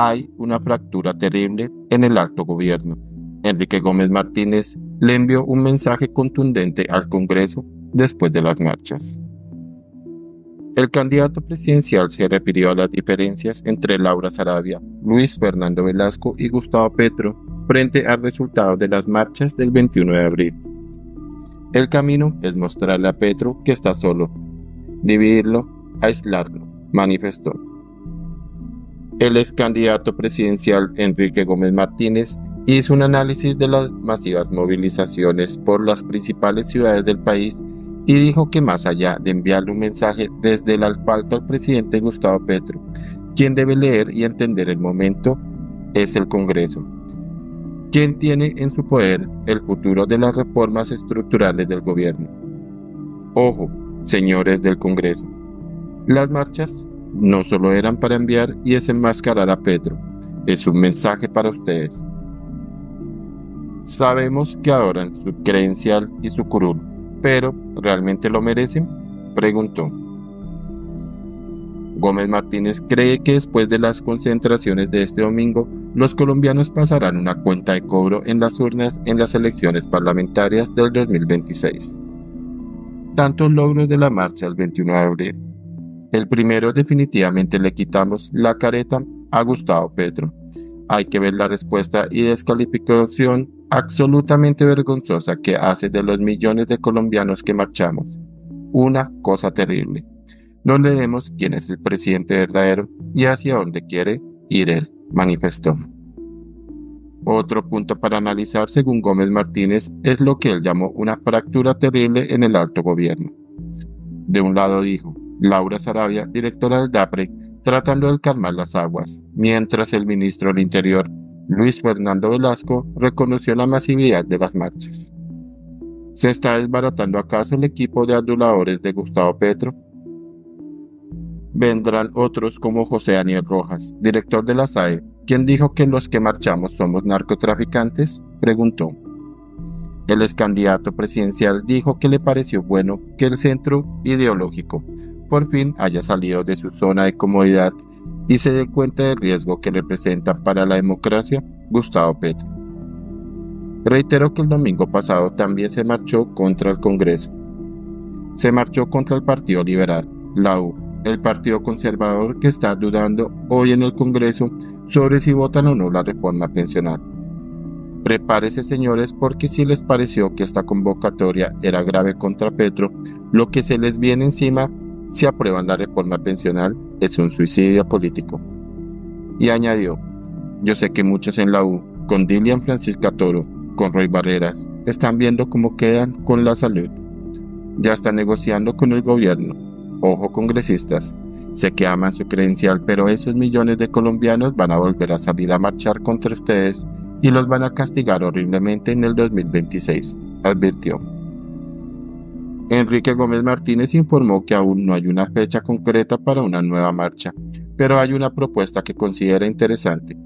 hay una fractura terrible en el alto gobierno. Enrique Gómez Martínez le envió un mensaje contundente al Congreso después de las marchas. El candidato presidencial se refirió a las diferencias entre Laura Sarabia, Luis Fernando Velasco y Gustavo Petro frente al resultado de las marchas del 21 de abril. El camino es mostrarle a Petro que está solo, dividirlo, aislarlo, manifestó. El ex candidato presidencial Enrique Gómez Martínez hizo un análisis de las masivas movilizaciones por las principales ciudades del país y dijo que más allá de enviarle un mensaje desde el asfalto al presidente Gustavo Petro, quien debe leer y entender el momento es el Congreso, quien tiene en su poder el futuro de las reformas estructurales del gobierno. Ojo, señores del Congreso, las marchas no solo eran para enviar y desenmascarar a Petro, es un mensaje para ustedes. Sabemos que adoran su credencial y su curul, pero ¿realmente lo merecen? preguntó. Gómez Martínez cree que después de las concentraciones de este domingo, los colombianos pasarán una cuenta de cobro en las urnas en las elecciones parlamentarias del 2026. Tantos logros de la marcha el 21 de abril. El primero definitivamente le quitamos la careta a Gustavo Petro. Hay que ver la respuesta y descalificación absolutamente vergonzosa que hace de los millones de colombianos que marchamos. Una cosa terrible. No leemos quién es el presidente verdadero y hacia dónde quiere ir él, manifestó. Otro punto para analizar, según Gómez Martínez, es lo que él llamó una fractura terrible en el alto gobierno. De un lado dijo, Laura Sarabia, directora del DAPRE, tratando de calmar las aguas, mientras el ministro del Interior, Luis Fernando Velasco reconoció la masividad de las marchas. ¿Se está desbaratando acaso el equipo de aduladores de Gustavo Petro? Vendrán otros como José Daniel Rojas, director de la SAE, quien dijo que los que marchamos somos narcotraficantes, preguntó. El ex candidato presidencial dijo que le pareció bueno que el centro ideológico por fin haya salido de su zona de comodidad y se dé cuenta del riesgo que representa para la democracia Gustavo Petro. Reitero que el domingo pasado también se marchó contra el Congreso. Se marchó contra el Partido Liberal, la U, el Partido Conservador que está dudando hoy en el Congreso sobre si votan o no la reforma pensional. Prepárese señores porque si les pareció que esta convocatoria era grave contra Petro, lo que se les viene encima si aprueban la reforma pensional es un suicidio político. Y añadió, yo sé que muchos en la U, con Dilian Francisca Toro, con Roy Barreras, están viendo cómo quedan con la salud. Ya están negociando con el gobierno. Ojo congresistas, sé que aman su credencial, pero esos millones de colombianos van a volver a salir a marchar contra ustedes y los van a castigar horriblemente en el 2026, advirtió. Enrique Gómez Martínez informó que aún no hay una fecha concreta para una nueva marcha, pero hay una propuesta que considera interesante,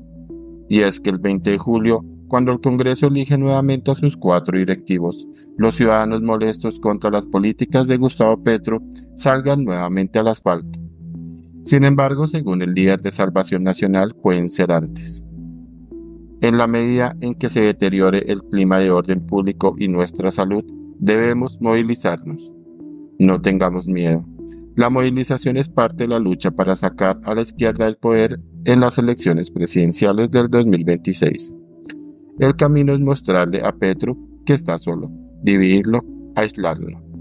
y es que el 20 de julio, cuando el Congreso elige nuevamente a sus cuatro directivos, los ciudadanos molestos contra las políticas de Gustavo Petro salgan nuevamente al asfalto. Sin embargo, según el líder de Salvación Nacional, pueden ser antes. En la medida en que se deteriore el clima de orden público y nuestra salud, Debemos movilizarnos. No tengamos miedo. La movilización es parte de la lucha para sacar a la izquierda del poder en las elecciones presidenciales del 2026. El camino es mostrarle a Petro que está solo, dividirlo, aislarlo.